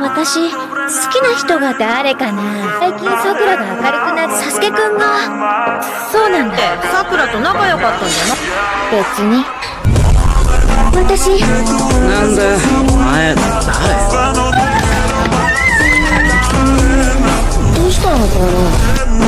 私、好きな人が誰かな？最近桜が明るくなって、サスケくんが。そうなんだ。桜と仲良かったんじゃな別に。私。なんだお前、誰どうしたのかな？